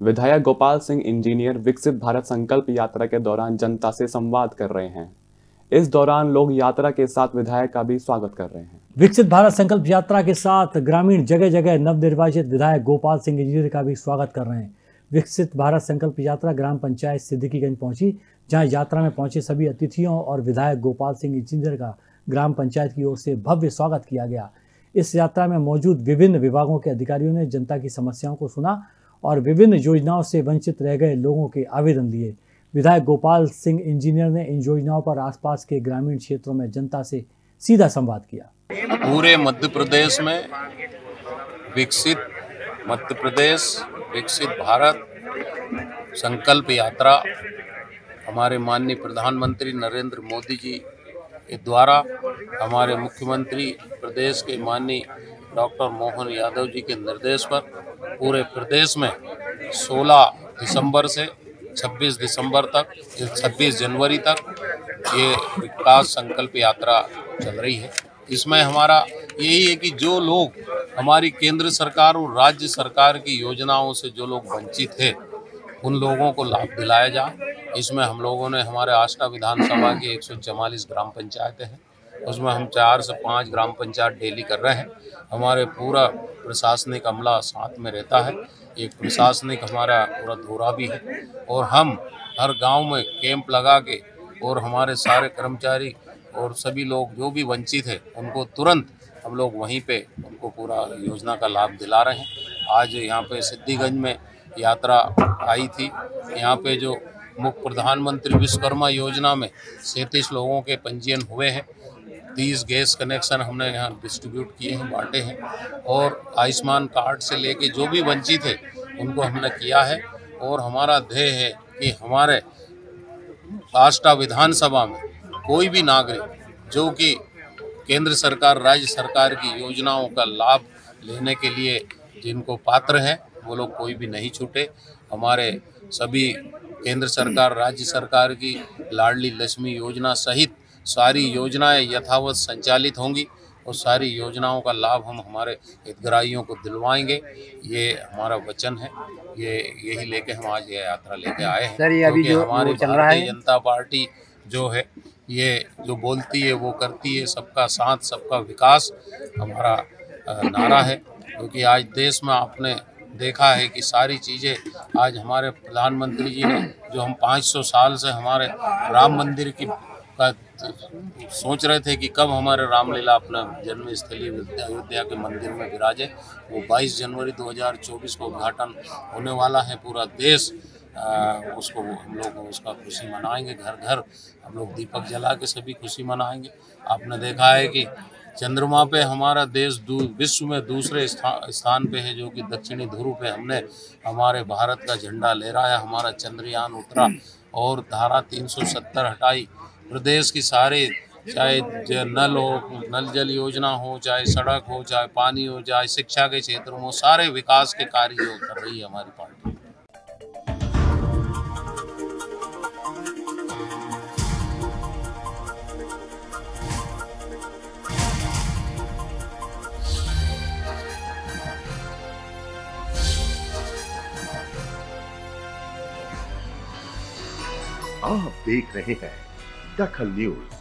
विधायक गोपाल सिंह इंजीनियर विकसित भारत संकल्प यात्रा के दौरान जनता से संवाद कर रहे हैं। इस दौरान लोग यात्रा के साथ विधायक का भी स्वागत कर रहे हैं। विकसित भारत संकल्प यात्रा के साथ ग्रामीण जगह जगह नवनिर्वाचित विधायक गोपाल सिंह इंजीनियर का भी स्वागत कर रहे हैं। विकसित भारत संकल्प यात्रा ग्राम पंचायत सिद्दीकीगंज पहुँची, जहाँ यात्रा में पहुँचे सभी अतिथियों और विधायक गोपाल सिंह इंजीनियर का ग्राम पंचायत की ओर से भव्य स्वागत किया गया। इस यात्रा में मौजूद विभिन्न विभागों के अधिकारियों ने जनता की समस्याओं को सुना और विभिन्न योजनाओं से वंचित रह गए लोगों के आवेदन लिए। विधायक गोपाल सिंह इंजीनियर ने इन योजनाओं पर आसपास के ग्रामीण क्षेत्रों में जनता से सीधा संवाद किया। पूरे मध्य प्रदेश में विकसित मध्य प्रदेश, विकसित भारत संकल्प यात्रा हमारे माननीय प्रधानमंत्री नरेंद्र मोदी जी के द्वारा, हमारे मुख्यमंत्री प्रदेश के माननीय डॉक्टर मोहन यादव जी के निर्देश पर पूरे प्रदेश में 16 दिसंबर से 26 दिसंबर तक 26 जनवरी तक ये विकास संकल्प यात्रा चल रही है। इसमें हमारा यही है कि जो लोग हमारी केंद्र सरकार और राज्य सरकार की योजनाओं से जो लोग वंचित थे उन लोगों को लाभ दिलाया जाए। इसमें हम लोगों ने हमारे आष्टा विधानसभा की एक ग्राम पंचायतें हैं। उसमें हम चार से पाँच ग्राम पंचायत डेली कर रहे हैं। हमारे पूरा प्रशासनिक अमला साथ में रहता है। एक प्रशासनिक हमारा पूरा धोरा भी है और हम हर गाँव में कैंप लगा के और हमारे सारे कर्मचारी और सभी लोग जो भी वंचित है, उनको तुरंत हम लोग वहीं पे उनको पूरा योजना का लाभ दिला रहे हैं। आज यहाँ पे सिद्धिगंज में यात्रा आई थी। यहाँ पे जो मुख्य प्रधानमंत्री विश्वकर्मा योजना में सैंतीस लोगों के पंजीयन हुए हैं। तीस गैस कनेक्शन हमने यहाँ डिस्ट्रीब्यूट किए हैं, बांटे हैं और आयुष्मान कार्ड से लेके जो भी वंचित है, उनको हमने किया है और हमारा ध्येय है कि हमारे आष्टा विधानसभा में कोई भी नागरिक जो कि केंद्र सरकार, राज्य सरकार की योजनाओं का लाभ लेने के लिए जिनको पात्र हैं, वो लोग कोई भी नहीं छूटे। हमारे सभी केंद्र सरकार, राज्य सरकार की लाडली लक्ष्मी योजना सहित सारी योजनाएँ यथावत संचालित होंगी और सारी योजनाओं का लाभ हम हमारे हितग्राहियों को दिलवाएँगे। ये हमारा वचन है। ये यही लेके हम आज ये यात्रा लेके आए हैं। सर, ये अभी जो हमारी भारतीय जनता पार्टी जो है ये जो बोलती है वो करती है सबका साथ सबका विकास हमारा नारा है। क्योंकि आज देश में आपने देखा है कि सारी चीज़ें आज हमारे प्रधानमंत्री जी ने जो हम 500 साल से हमारे राम मंदिर की का सोच रहे थे कि कब हमारे रामलीला अपना जन्म स्थली अयोध्या के मंदिर में विराजे। वो 22 जनवरी 2024 को उद्घाटन होने वाला है पूरा देश। आ, उसको हम लोग उसका खुशी मनाएँगे घर घर हम लोग दीपक जला के सभी खुशी मनाएँगे। आपने देखा है कि चंद्रमा पे हमारा देश विश्व में दूसरे स्थान पे है जो कि दक्षिणी ध्रुव पे हमने हमारे भारत का झंडा लहराया हमारा चंद्रयान उतरा और धारा 370 हटाई। प्रदेश की सारे, चाहे नल हो, नल जल योजना हो, चाहे सड़क हो, चाहे पानी हो, चाहे शिक्षा के क्षेत्र में सारे विकास के कार्य कर रही है हमारी पार्टी। आप देख रहे हैं दखल न्यूज़